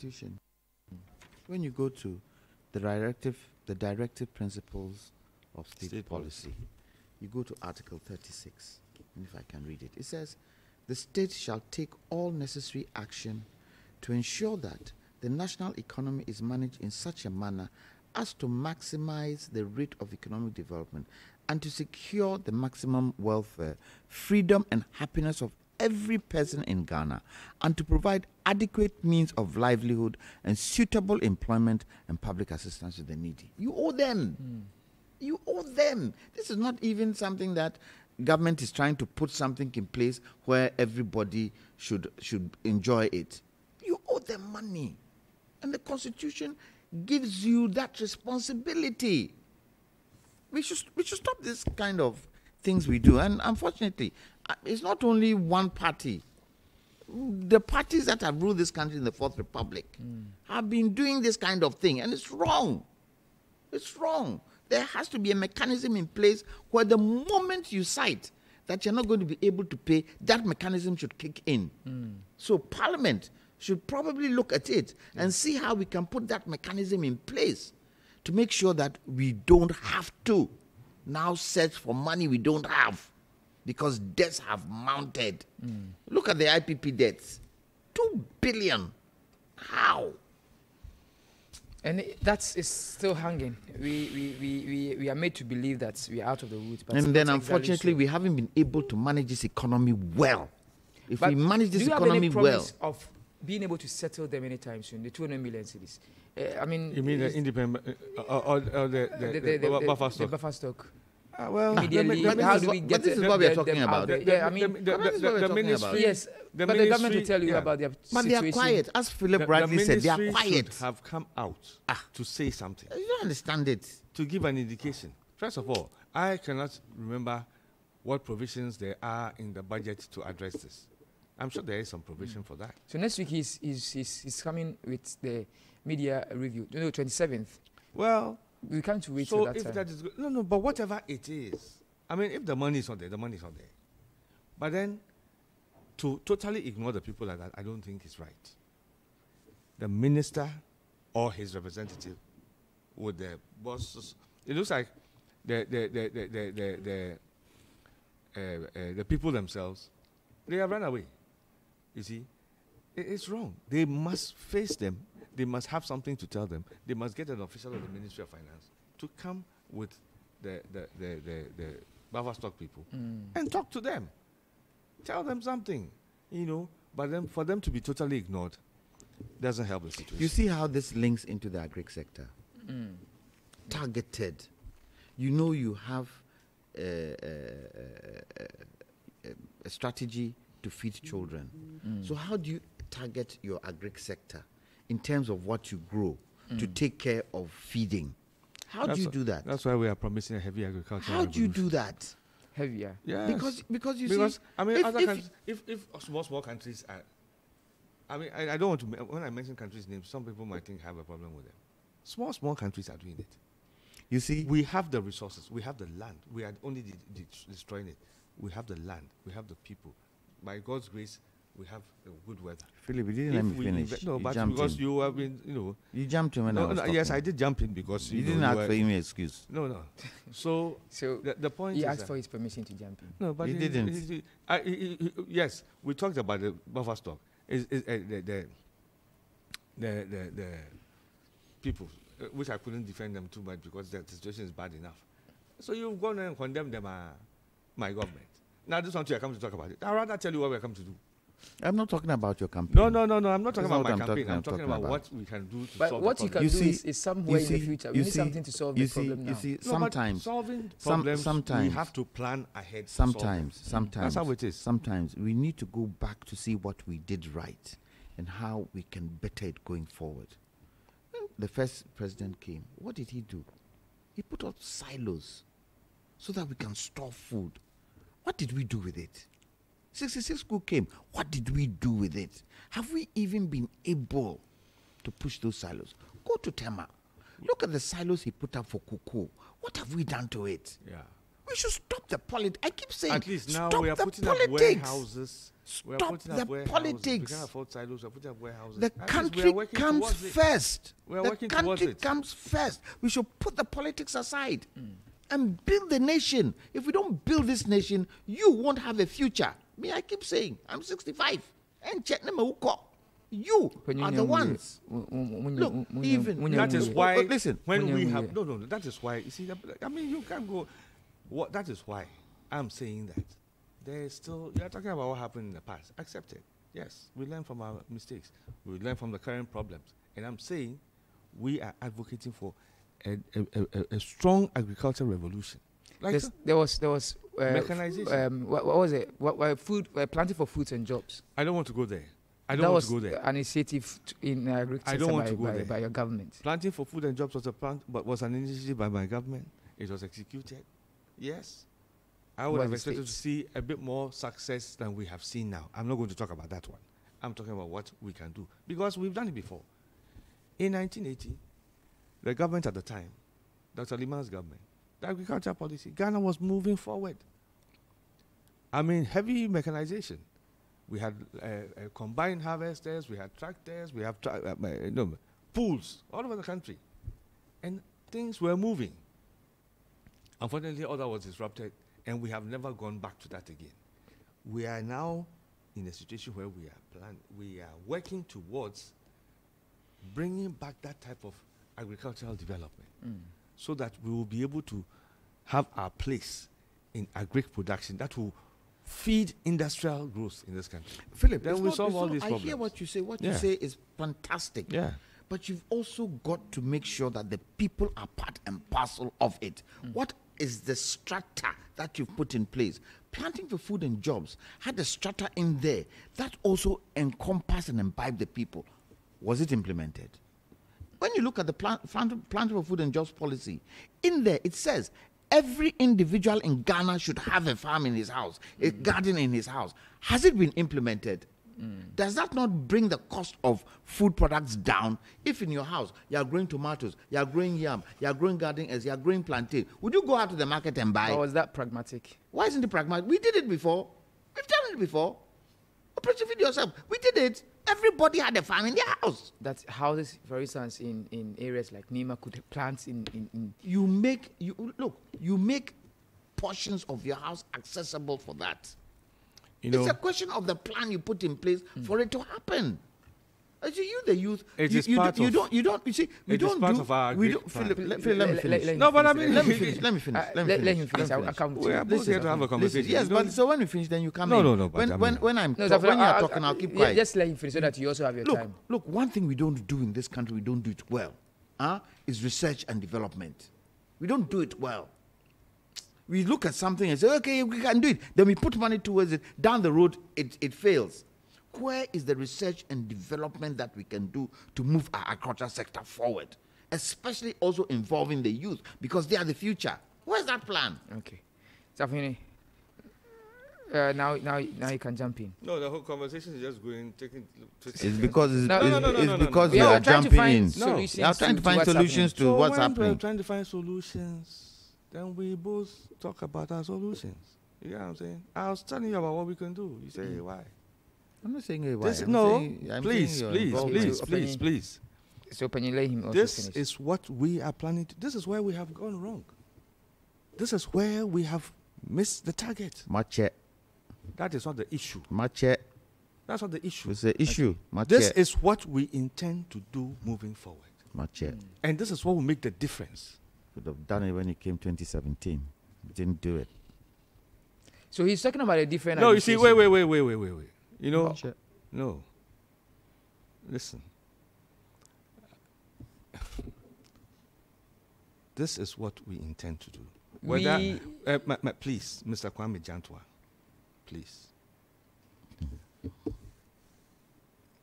Constitution, when you go to the directive, the directive principles of state, State policy, you go to Article 36, and if I can read it, it says, the state shall take all necessary action to ensure that the national economy is managed in such a manner as to maximize the rate of economic development and to secure the maximum welfare, freedom, and happiness of every person in Ghana, and to provide adequate means of livelihood and suitable employment and public assistance to the needy. You owe them. Hmm. You owe them. This is not even something that government is trying to put something in place where everybody should should enjoy it. You owe them money. And the constitution gives you that responsibility. We should we should stop this kind of things we do. And unfortunately, it's not only one party. The parties that have ruled this country in the Fourth Republic have been doing this kind of thing, and it's wrong. It's wrong. There has to be a mechanism in place where the moment you cite that you're not going to be able to pay, that mechanism should kick in. So Parliament should probably look at it and see how we can put that mechanism in place to make sure that we don't have to now search for money we don't have because debts have mounted. Look at the IPP debts. Two billion. How? And it, that's is still hanging. We, we, we, we, we are made to believe that we are out of the woods. But and then not exactly unfortunately so. we haven't been able to manage this economy well if But we manage this do you have economy any well promise of being able to settle them anytime soon? The 200 million cedis. Uh, I mean, You mean the independent, uh, or, or, or the, the, the, the, the, the, buffer the buffer stock. Ah, well, Immediately, but this how is do what- we but get this is what we are talking about. there? Yeah, I mean, the, but that is what we're the, the talking ministry, about. yes, the but the government will tell you yeah. about their but situation. they are quiet as philip the, rightly the said they are quiet should have come out Ah. to say something, you don't understand it to give an indication. First of all, I cannot remember what provisions there are in the budget to address this. I'm sure there is some provision for that. So next week he's, he's, he's, he's coming with the media review. No, 27th. Well, We can't wait so till that if time. that is good, no, no, but whatever it is, I mean, if the money is not there, the money is not there. But then, to totally ignore the people like that, I don't think is right. The minister or his representative with the bosses, it looks like the the the the the the, the, uh, uh, the people themselves, they have run away. You see, it, it's wrong. They must face them. They must have something to tell them. They must get an official of the Ministry of Finance to come with the the the the, the buffer stock people Mm. and talk to them. Tell them something, you know. But then for them to be totally ignored doesn't help the situation. you see how this links into the agri sector Mm. targeted you know you have uh, uh, uh, uh, a strategy to feed children Mm. so how do you target your agri sector in terms of what you grow to Mm. take care of feeding how That's do you do that That's why we are promising a heavy agriculture. how do you do that Heavier. Yes. because because you because see I mean, if- other if- countries, if if small small countries are, I mean, I, I don't want to. When I mention countries' names, some people might think I have a problem with them. Small small countries are doing it. you see We have the resources. We have the land. We are only de- de- destroying it. We have the land. We have the people. By God's grace, we have uh, good weather. Philip, you didn't If let me finish. no, you but jumped because in. you have been, you know. You jumped in when I was no, yes. I did jump in because You, you, didn't know, ask were- for any excuse. No, no. So So the, the point he is asked for his permission to jump in. No, but He he, didn't. he- he- I- he- he- yes, we talked about the buffer stock. Is, is, uh, the, the, the, the, the people, uh, which I couldn't defend them too much because the situation is bad enough. So you've gone and condemned them, uh, my government. Now this one too, I come to talk about it. I'd rather tell you what we're come to do. I'm not talking about your campaign. No, no, no, no. I'm not talking about my what I'm campaign. talking- I'm I'm talking, talking about, about. what we can do to But solve what the you can You do see- is, is somewhere you in the see- future. We you need see- something to solve you the see, problem now. you see, No, but sometimes, solving some- problems, we have to plan ahead. to solve them. sometimes, that's how it is. Sometimes we need to go back to see what we did right and how we can better it going forward. When the first president came, what did he do? He put up silos so that we can store food. What did we do with it? 66 school came. What did we do with it? Have we even been able to push those silos? Go to Tema. Look at the silos he put up for cocoa. What have we done to it? Yeah. We should stop the politics. I keep saying, At least now stop we are the putting politics. up warehouses. We are Stop the up warehouses. politics. We can't afford silos. We are putting up warehouses. The At country comes first. We are the working towards country comes first. We should put the politics aside and build the nation. If we don't build this nation, you won't have a future. Me, I keep saying, I'm 65. And check them out. You are the ones. Look, even That is why. Oh, oh, listen. when When we you- have no, no, no. That is why. You see, I mean, you can't go. What? That is why I'm saying that there is still. You are talking about what happened in the past. Accept it. Yes, we learn from our mistakes. We learn from the current problems. And I'm saying we are advocating for a, a, a, a- a strong agricultural revolution. Like There's- there was there was uh, f- Mechanization. Um, what, what was it? What, what food? Uh, planting for foods and jobs. I don't want to go there. I don't want to go there. an initiative t- in uh, agriculture I don't want by, to go by, there. by your government. Planting for food and jobs was a plant, but was an initiative by my government. It was executed. Yes. I would By have expected to see a bit more success than we have seen now. I'm not going to talk about that one. I'm talking about what we can do because we've done it before. In 1980, the government at the time, Dr. Limann's government, the agriculture policy, Ghana was moving forward. I mean, heavy mechanization. We had uh, uh, combined harvesters, we had tractors, we have tra- uh, uh, no, pools all over the country. And things were moving. Unfortunately, all that was disrupted, and we have never gone back to that again. We are now in a situation where we are plan- we are working towards bringing back that type of agricultural development so that we will be able to have our place in agri production that will feed industrial growth in this country. Philip, Then we not- solve all not- these I hear what you say. What you say is fantastic. Yeah. But you've also got to make sure that the people are part and parcel of it. Hmm. What is the strata that you've put in place? Planting for food and jobs had a strata in there that also encompassed and imbibed the people. Was it implemented? When you look at the plant, plant, planting for food and jobs policy, in there it says every individual in Ghana should have a farm in his house, a mm. garden in his house. Has it been implemented? Mm. Does that not bring the cost of food products down? If in your house you are growing tomatoes, you are growing yam, you are growing garden eggs, you are growing plantain, would you go out to the market and buy? Or oh, was that pragmatic? Why isn't it pragmatic? We did it before. We've done it before. Operation Feed Yourself. We did it. Everybody had a farm in their house. That houses, for instance, in, in areas like Nima could plant in, in, in. You make you look you make portions of your house accessible for that. You know, it's a question of the plan you put in place for it to happen I see you the youth It you, is you, part do, you don't, you don't you see we don't part do of our we don't plan. Philip, let, Philip, let me finish let- let No, but I mean- let me finish let me finish Uh, let me let- let finish him finish. I'll- me I'll come to We you. are both here to have a listen, conversation. yes but so when we finish then you come No, in no, no, but when when when I'm No, talk- Zafira, when you're talking I'll I'll- keep quiet Just let him finish so that you also have your look, time. look, one thing we don't do in this country, we don't do it well, huh, is research and development. We don't do it well. We look at something and say, okay, we can do it. Then we put money towards it. Down the road, it, it fails. Where is the research and development that we can do to move our agricultural sector forward? Especially also involving the youth, because they are the future. Where's that plan? Okay. Zafini, uh, now, now, now you can jump in. no, the whole conversation is just going, taking. It's because it's, No, it's, no, no, no, it's no, no, because no. you We are are trying to jumping find in. solutions You are trying to to find solutions to So what's when happening. we're trying to find solutions, then we both talk about our solutions. You know what I'm saying? I was telling you about what we can do. You say why? I'm not saying it. This, I'm no, saying- I'm please, saying please, please, please, please. So, can you let him also This finish? is what we are planning to. This is where we have gone wrong. This is where we have missed the target. Mache, That is not the issue. mache. That's not the issue. It's the issue. Mache, This is what we intend to do moving forward. mache. Mm. And this is what will make the difference. Could have done it when it came 2017. Didn't do it. so he's talking about a different. No, you see, wait, wait, wait, wait, wait, wait, wait. You know, Mache. no. Listen. This is what we intend to do. Whether, We- uh, ma- ma- please, Mr. Kwame Jantuah, please.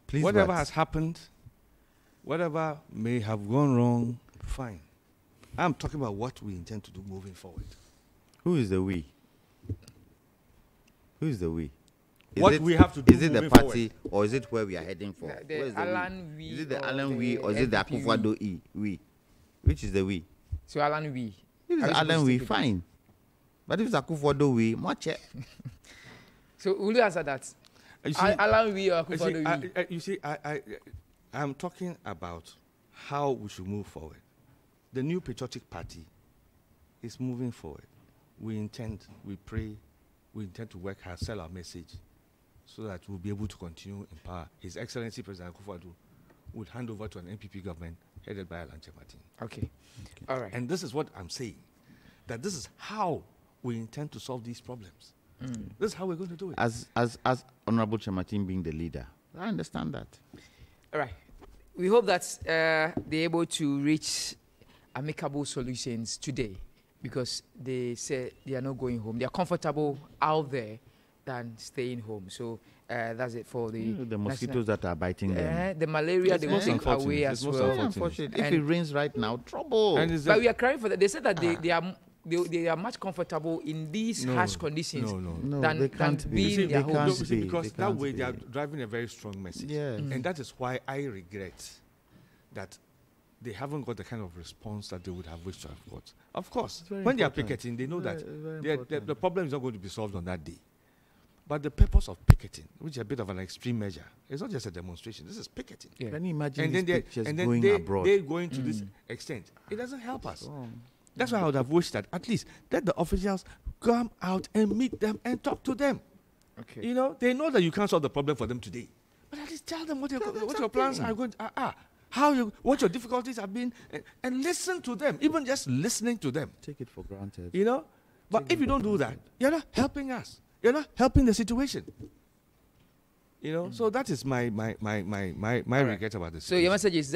Please, whatever what? has happened, whatever may have gone wrong, fine. I'm talking about what we intend to do moving forward. Who is the we? Who is the we? Is What it- we have to do Is it the party or is it where we are heading for? The- the is Alan we Is it the Alan we or is it the we? Akufo-Addo E? We. Which is the we? So, Alan, we. If it's we Alan we, fine. But if it's Akufo-Addo we, watch it. So will you answer that? You see, Al- Alan we or Akufo-Addo I, we? I- you see, I, I, I'm talking about how we should move forward. The new patriotic party is moving forward. We intend, we pray, we intend to work hard, sell our message, so that we'll be able to continue in power. His Excellency President Akufo-Addo would hand over to an NPP government headed by Alan Kyerematen. Okay. All right. And this is what I'm saying, that this is how we intend to solve these problems. Mm. This is how we're going to do it. As as as Honorable Kyerematen being the leader, I understand that. All right. We hope that uh, they're able to reach amicable solutions today because they say they are not going home. They are comfortable out there than staying home. So uh, that's it for the You the mosquitoes that are biting them. Uh, the malaria It's they will most take away It's as most well. Very unfortunate. unfortunate. If And- it rains right now, trouble. And But we are crying for that. They said that they, Ah. they are they, they are much comfortable in these No, harsh conditions. No, no. no, than- they than can't be. being You in their they home. can't homes. They because that can't way they are driving a very strong message. Yes. Mm. And that is why I regret that they haven't got the kind of response that they would have wished to have got. Of course, It's very when they are important. picketing, they know that Very- very they are- the, the problem is not going to be solved on that day. But the purpose of picketing, which is a bit of an extreme measure, it's not just a demonstration. This is picketing. Yeah. Can you imagine And these then, they, pictures and then going they, abroad? they're going to this Mm. extent. It doesn't help us. Oh. That's why I would have wished that at least let the officials come out and meet them and talk to them. Okay. You know, they know that you can't solve the problem for them today. But at least tell them what your, them what your plans are going to, are, are, how you, what your difficulties have been, and, and listen to them, even just listening to them. Take it for granted. You know? But Take if you don't do that, you're not helping us. You're not helping the situation. You know? Mm. So that is my, my, my, my, my, my right. regret about this. So your message is